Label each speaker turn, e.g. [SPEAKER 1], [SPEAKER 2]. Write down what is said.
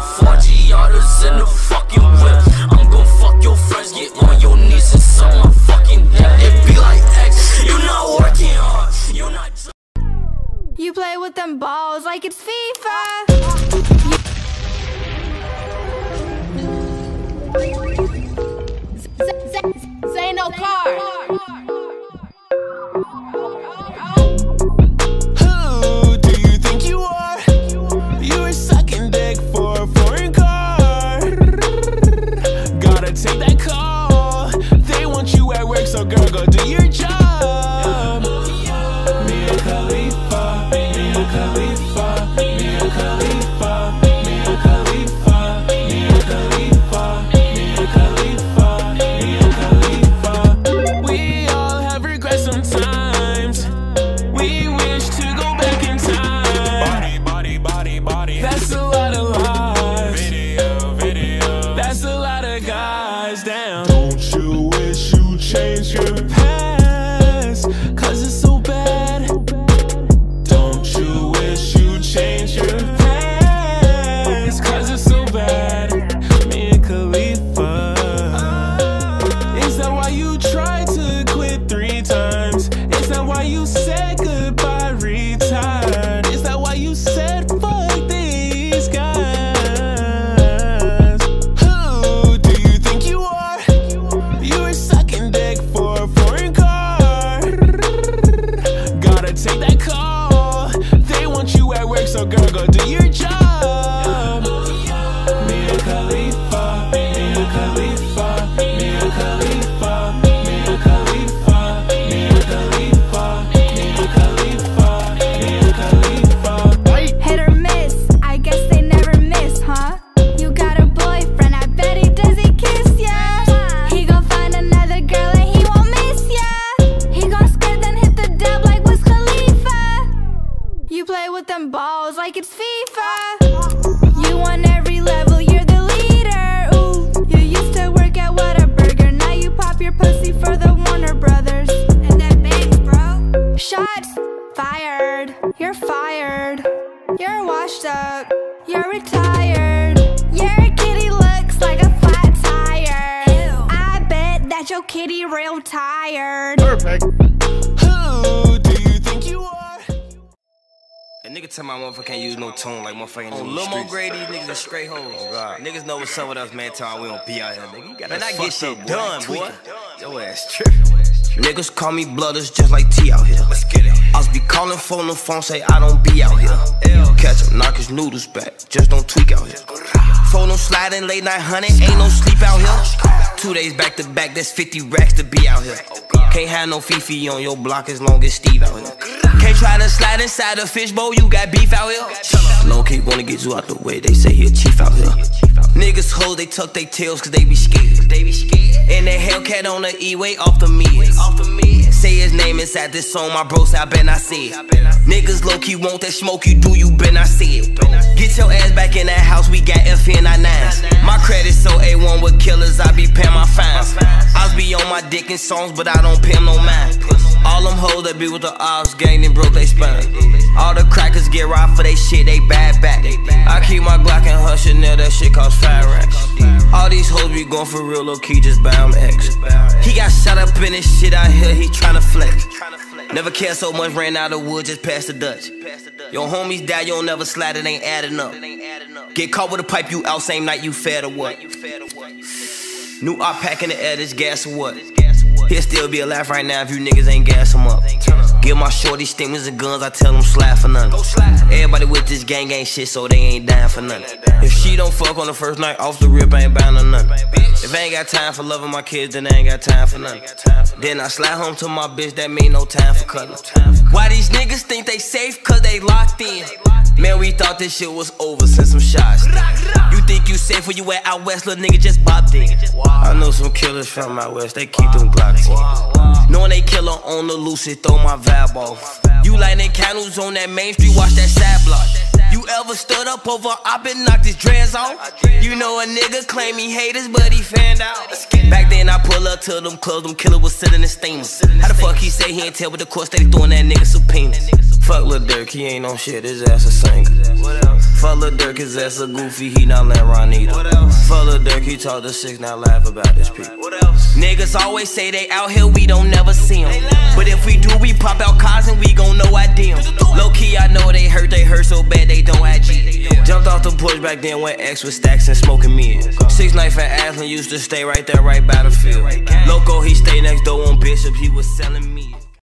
[SPEAKER 1] with four Giadas in the fucking whip. I'm gon' fuck your friends, get on your knees and suck my fucking dick. It be like X, you not working hard, you not.
[SPEAKER 2] You play with them balls like it's FIFA. Say no car.
[SPEAKER 3] Do your You
[SPEAKER 2] play with them balls like it's FIFA. You on every level, you're the leader. Ooh, you used to work at Whataburger, now you pop your pussy for the Warner Brothers. And that bangs, bro. Shots fired. You're fired. You're washed up. You're retired. Your kitty looks like a flat tire. Ew. I bet that your kitty real tired.
[SPEAKER 3] Who
[SPEAKER 4] nigga tell my motherfucker can't use no tone like motherfucking
[SPEAKER 5] On
[SPEAKER 4] on
[SPEAKER 5] Lil
[SPEAKER 4] Lil
[SPEAKER 5] Mo
[SPEAKER 4] Mo
[SPEAKER 5] Gray, these niggas are straight hoes.
[SPEAKER 4] Oh, niggas know what's up with us, man. Tell me we don't be out here, nigga. You got
[SPEAKER 5] Man, get shit
[SPEAKER 4] up,
[SPEAKER 5] done, boy.
[SPEAKER 4] Your ass tripping. Niggas call me blooders just like T out here. Let's get it. I be calling phone the phone, say I don't be out here. Catch him, knock his noodles back. Just don't tweak out here. Phone them sliding late night hunting, ain't no sleep out here. Two days back to back, that's 50 racks to be out here. Oh, can't have no Fifi on your block as long as Steve out here. Try to slide inside a fishbowl, you got beef out here. Low key wanna get you out the way, they say he a chief out here. Niggas hold, they tuck their tails cause they be scared. They be scared. And that Hellcat on the E-way off the mid. Off the mid. Say his name inside this song, my bro say I bet I see it. Niggas low key want that smoke, you do, you been I see it. Get your ass back in that house, we got FN99s. My credit so A1 with killers, I be be on my dick in songs, but I don't pay no mind. All them hoes that be with the ops gang, then broke they spine. All the crackers get robbed for they shit, they bad back. I keep my Glock and her Chanel, that shit cost five racks. All these hoes be going for real, low key, just buy 'em X. He got shot up in this shit out here, he tryna flex. Never cared so much, ran out of wood, just past the Dutch. Your homies die, you don't never slide, it ain't adding up. Get caught with a pipe, you out same night, you fed or what? New op pack in the air, this gas or what? He'll still be alive right now if you niggas ain't gas him up. Give my shorty stingers and guns, I tell them slap for nothing. Everybody with this gang ain't shit, so they ain't dying for nothing. If she don't fuck on the first night, off the rip, I ain't bound to nothing. If I ain't got time for loving my kids, then I ain't got time for nothing. Then I slide home to my bitch, that mean no time for cuddling. Why these niggas think they safe? Cause they locked in. Man, we thought this shit was over since some shots. Safe when you at out west, little nigga just bopped it. I know some killers from out west, they keep them Glocks in. Knowing they killer on the loose, it throw my vibe off. You lighting candles on that main street, watch that side block. You ever stood up over? I been knocked his dreads off. You know a nigga claim he haters, but he fanned out. Back then I pull up to them clubs, them killer was sitting in steamers. How the fuck he say he ain't tell, but the court steady throwing that nigga subpoenas. Fuck Lil Durk, he ain't on shit, his ass a singer. Fuck Lil Durk, his ass a goofy, he not let Ron either. Fuck Lil Durk, he talk to six, now laugh about his people. Niggas always say they out here, we don't never see them. But if we do, we pop out cars and we gon' know I dim. Low key, I know they hurt, they hurt so bad they don't IG. Porch back then when X was stacks and smoking me. Six knife at Aslan used to stay right there, right by the field. Loco, he stay next door on Bishop, he was selling me.